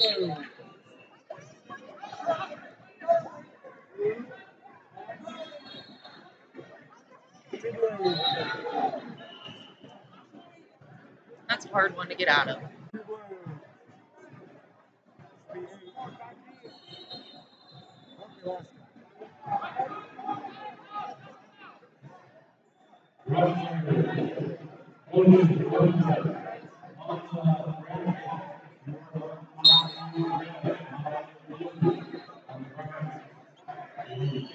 That's a hard one to get out of. Two blue. Be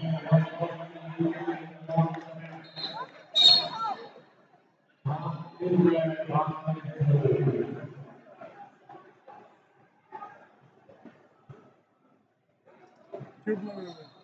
eight.